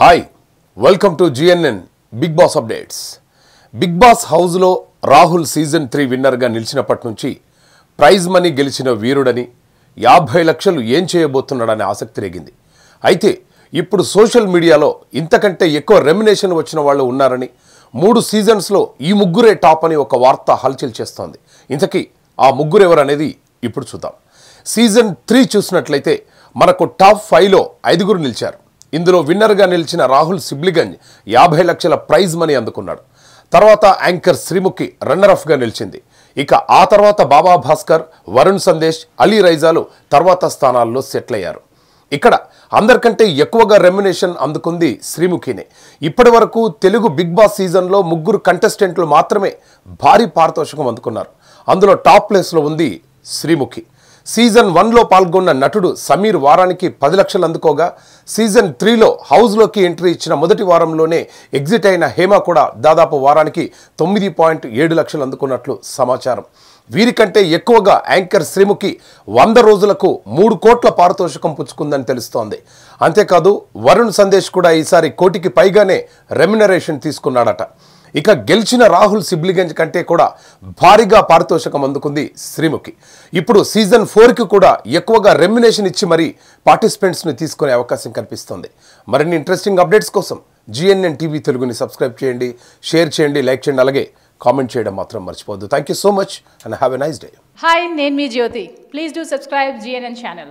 Hi welcome to GNN Bigg Boss updates Bigg Boss హౌస్లో Rahul season three విన్నర్గా నిలిచినప్పటి నుంచి ప్రైజ్ మనీ గెలిచిన వీరుడని యాభై లక్షలు ఏం చేయబోతున్నాడనే ఆసక్తి రేగింది. అయితే ఇప్పుడు సోషల్ మీడియాలో ఇంతకంటే ఎక్కువ రెమినేషన్ వచ్చిన వాళ్ళు ఉన్నారని మూడు సీజన్స్లో ఈ ముగ్గురే టాప్ అని ఒక వార్త హల్చల్ చేస్తోంది. ఇంతకీ ఆ ముగ్గురెవరు అనేది ఇప్పుడు చూద్దాం. సీజన్ త్రీ చూసినట్లయితే మనకు టాప్ ఫైవ్లో ఐదుగురు నిలిచారు. ఇందులో విన్నర్గా నిలిచిన రాహుల్ సిబ్లిగంజ్ యాభై లక్షల ప్రైజ్ మనీ అందుకున్నాడు. తర్వాత యాంకర్ శ్రీముఖి రన్నర్ నిలిచింది. ఇక ఆ తర్వాత బాబా భాస్కర్ వరుణ్ సందేశ్ అలీ రైజాలు తర్వాత స్థానాల్లో సెటిల్ అయ్యారు ఇక్కడ అందరికంటే ఎక్కువగా రెమ్యునేషన్ అందుకుంది శ్రీముఖినే. ఇప్పటి వరకు తెలుగు బిగ్ బాస్ సీజన్లో ముగ్గురు కంటెస్టెంట్లు మాత్రమే భారీ పారితోషికం అందుకున్నారు. అందులో టాప్ ప్లేస్లో ఉంది శ్రీముఖి. సీజన్ వన్లో పాల్గొన్న నటుడు సమీర్ వారానికి పది లక్షలు అందుకోగా సీజన్ త్రీలో హౌస్లోకి ఎంట్రీ ఇచ్చిన మొదటి వారంలోనే ఎగ్జిట్ అయిన హేమ కూడా దాదాపు వారానికి తొమ్మిది పాయింట్ ఏడు లక్షలు అందుకున్నట్లు సమాచారం. వీరికంటే ఎక్కువగా యాంకర్ శ్రీముఖి వంద రోజులకు మూడు కోట్ల పారితోషికం పుచ్చుకుందని తెలుస్తోంది. అంతేకాదు వరుణ్ సందేశ్ కూడా ఈసారి కోటికి పైగానే రెమ్యునరేషన్ తీసుకున్నాడట. ఇక గెలిచిన రాహుల్ సిబ్లిగంజ్ కంటే కూడా భారీగా పారితోషికం అందుకుంది శ్రీముఖి. ఇప్పుడు సీజన్ ఫోర్కి కూడా ఎక్కువగా రెమ్యునేషన్ ఇచ్చి మరీ పార్టిసిపెంట్స్ని తీసుకునే అవకాశం కనిపిస్తోంది. మరిన్ని ఇంట్రెస్టింగ్ అప్డేట్స్ కోసం జిఎన్ఎన్ టీవీ తెలుగుని సబ్స్క్రైబ్ చేయండి షేర్ చేయండి లైక్ చేయండి అలాగే కామెంట్ చేయడం మాత్రం మర్చిపోవద్దు. Thank you so much and have a nice day hi నేను మీ Jyoti. Please do subscribe GNN channel